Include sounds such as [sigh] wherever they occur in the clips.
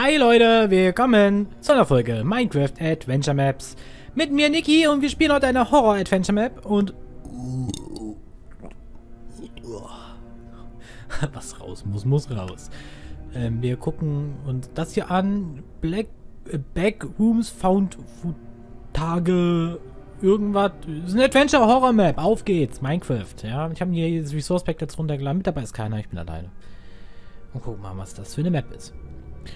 Hi Leute, willkommen zu einer Folge Minecraft Adventure Maps. Mit mir Niki und wir spielen heute eine Horror Adventure Map und... [laughs] Was raus muss, muss raus. Ähm, wir gucken uns das hier an. Black... Äh, Backrooms Found Tage... Irgendwas. Das ist eine Adventure Horror Map. Auf geht's. Minecraft. Ja, ich habe hier das Resource Pack jetzt runtergeladen. Mit dabei ist keiner. Ich bin alleine. Und gucken mal, was das für eine Map ist.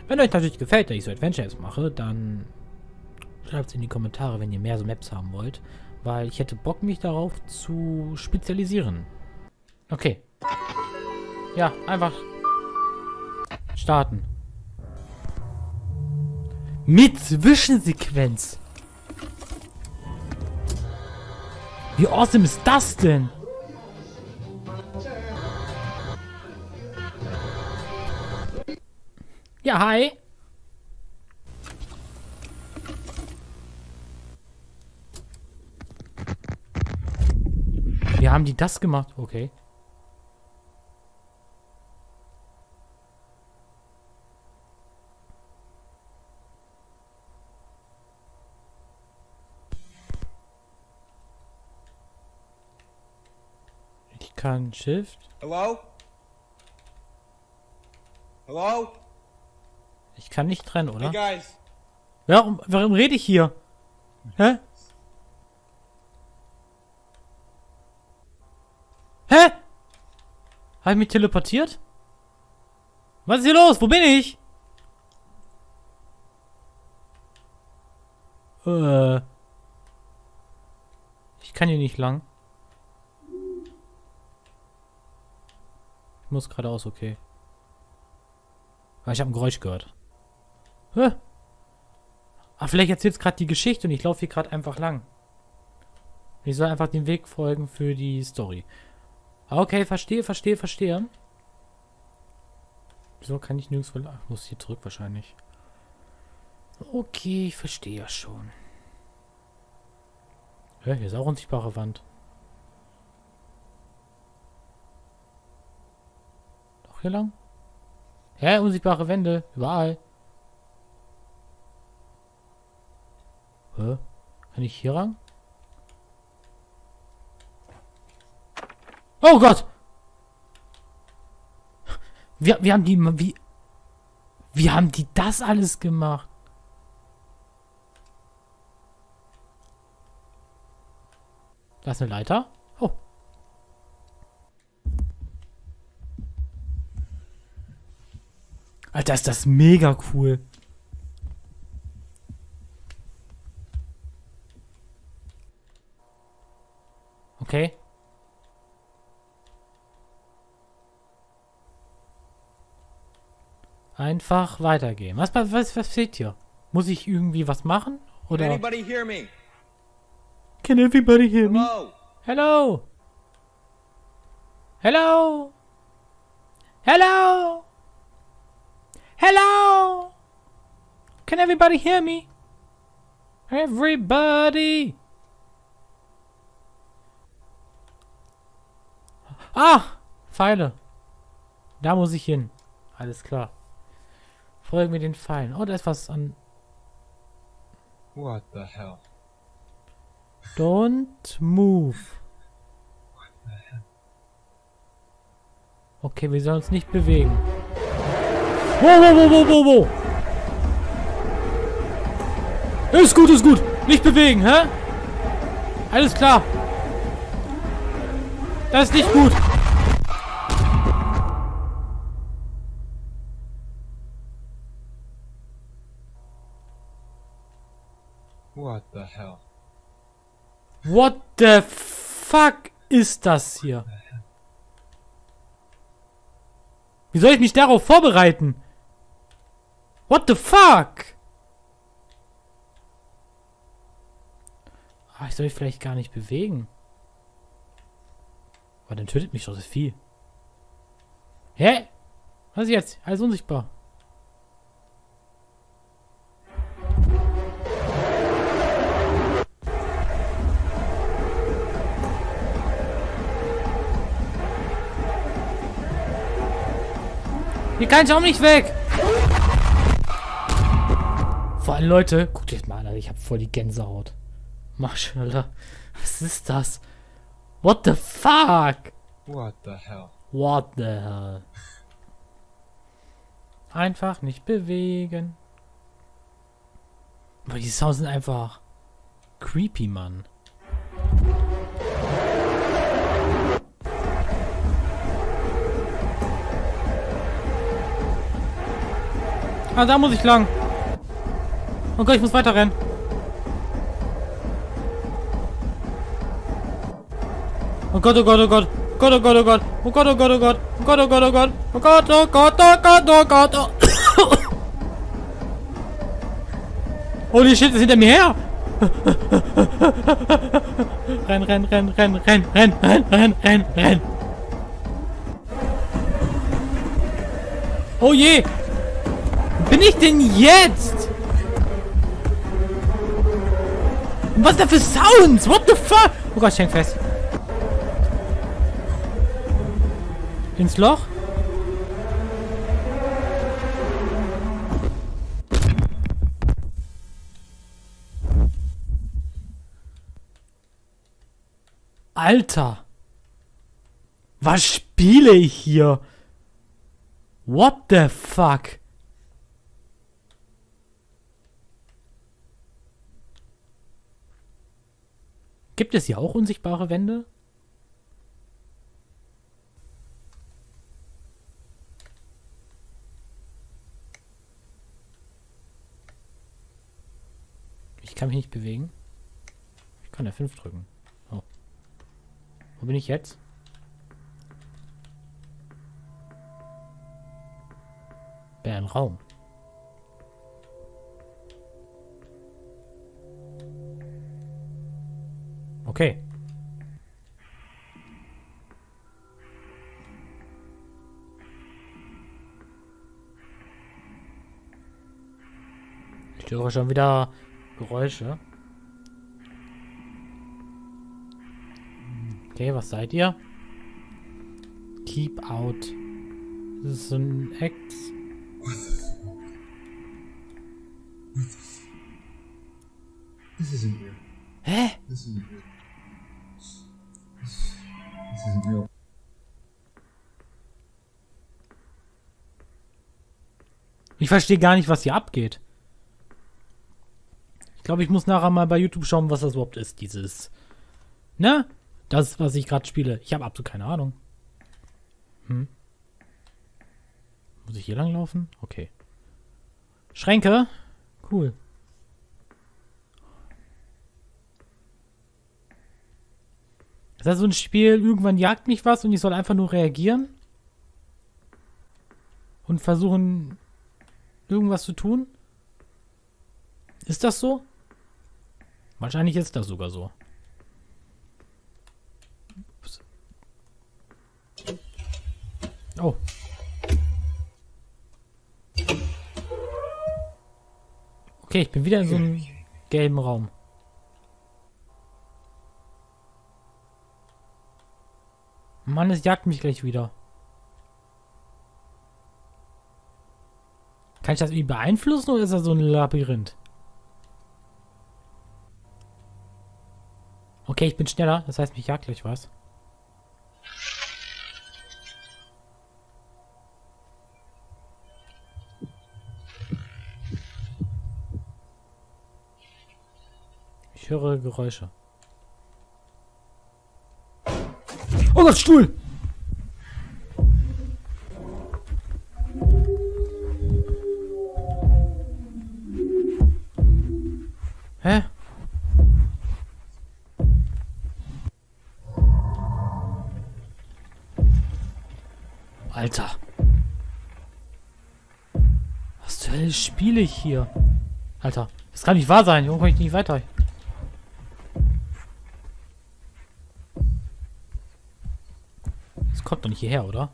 Wenn euch natürlich gefällt, dass ich so Adventure-Apps mache, dann schreibt es in die Kommentare, wenn ihr mehr so Maps haben wollt. Weil ich hätte Bock, mich darauf zu spezialisieren. Okay. Ja, einfach starten. Mit Zwischensequenz. Wie awesome ist das denn? Ja, hi. Wie haben die das gemacht? Okay. Ich kann Shift. Hello? Hello? Ich kann nicht trennen, oder? Hey guys. Warum, warum rede ich hier? Hä? Hä? Hab ich mich teleportiert? Was ist hier los? Wo bin ich? Äh. Ich kann hier nicht lang. Ich muss geradeaus, okay. Aber ich habe ein Geräusch gehört. Hä? Ah, vielleicht erzählt es gerade die Geschichte und ich laufe hier gerade einfach lang. Ich soll einfach den Weg folgen für die Story. Ah, okay, verstehe, verstehe, verstehe. Wieso kann ich nirgendwo... Ach, muss hier zurück wahrscheinlich. Okay, ich verstehe ja schon. Ja, hier ist auch unsichtbare Wand. Doch hier lang? Hä, unsichtbare Wände. Überall. Hä? Kann ich hier ran? Oh Gott! Wir, wir haben die... Wie, wie haben die das alles gemacht? Da ist eine Leiter. Oh. Alter, ist das mega cool. Okay. Einfach weitergehen. Was, was, was passiert hier? Muss ich irgendwie was machen? Oder? Can anybody hear me? Can everybody hear me? Hello? Hello? Hello? Hello? Hello? Can everybody hear me? Everybody? Ah! Pfeile. Da muss ich hin. Alles klar. Folgen wir den Pfeilen. Oh, da ist was an... What the hell? Don't move. Okay, wir sollen uns nicht bewegen. Wow, wow, wow, wow, wow, wow. Ist gut, ist gut. Nicht bewegen, hä? Alles klar. Das ist nicht gut. What the hell? What the fuck ist das hier? Wie soll ich mich darauf vorbereiten? What the fuck? Ah, ich soll mich vielleicht gar nicht bewegen. Aber dann tötet mich doch das Vieh. Hä? Was jetzt? Alles unsichtbar. Hier kann ich auch nicht weg. Vor allem, Leute, guckt euch mal an, ich habe voll die Gänsehaut. Maschallah. Was ist das? What the fuck? What the hell? What the hell? Einfach nicht bewegen. Aber die Sounds sind einfach creepy, Mann. Ah, da muss ich lang. Oh Gott, ich muss weiter rennen. Oh Gott, oh Gott, oh Gott. Gott, oh Gott, oh Gott. Oh Gott, oh Gott, oh Gott. Oh Gott, oh Gott, oh Gott. Oh Gott, oh Gott, oh Gott, oh Gott. Oh. Holy shit, ist hinter mir her. renn, renn, renn, renn, renn, renn, renn, renn, renn, renn. Oh je. Bin ich denn jetzt? Was da für Sounds? What the fuck? Oh Gott, ich häng fest. Ins Loch? Alter! Was spiele ich hier? What the fuck? Gibt es hier auch unsichtbare Wände? Ich kann mich nicht bewegen. Ich kann F5 drücken. Oh. Wo bin ich jetzt? Ein Raum. Okay. Ich höre schon wieder Geräusche. Okay, was seid ihr? Keep out. Das ist ein Ex. This isn't real. Hä? This isn't real. Ich verstehe gar nicht, was hier abgeht. Ich glaube, ich muss nachher mal bei YouTube schauen, was das überhaupt ist, dieses. Ne? Das, was ich gerade spiele. Ich habe absolut keine Ahnung. Hm. Muss ich hier lang laufen? Okay. Schränke? Cool. Ist das so ein Spiel, irgendwann jagt mich was und ich soll einfach nur reagieren? Und versuchen, irgendwas zu tun? Ist das so? Wahrscheinlich ist das sogar so. Ups. Oh. Okay, ich bin wieder in so einem gelben Raum. Mann, es jagt mich gleich wieder. Kann ich das irgendwie beeinflussen oder ist das so ein Labyrinth? Okay, ich bin schneller. Das heißt, mich jagt gleich was. Ich höre Geräusche. Oh Gott, Stuhl! Hä? Alter. Was zur Hölle spiele ich hier? Alter, das kann nicht wahr sein. Warum komme ich nicht weiter? Kommt doch nicht hierher, oder?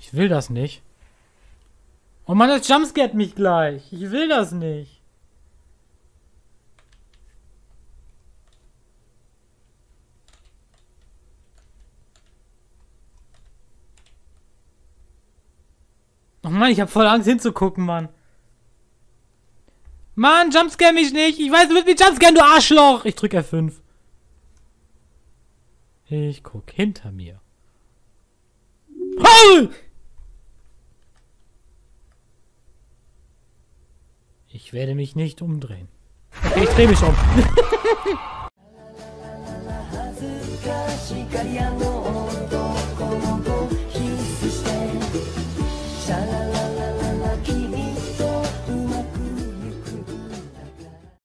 Ich will das nicht. Oh Mann, das jumpscared mich gleich. Ich will das nicht. Oh Mann, ich habe voll Angst hinzugucken, Mann. Mann, jumpscare mich nicht. Ich weiß, du willst mich jumpscaren, du Arschloch. Ich drück F5. Ich guck hinter mir. Hey! Ich werde mich nicht umdrehen. Okay, ich drehe mich um. [laughs]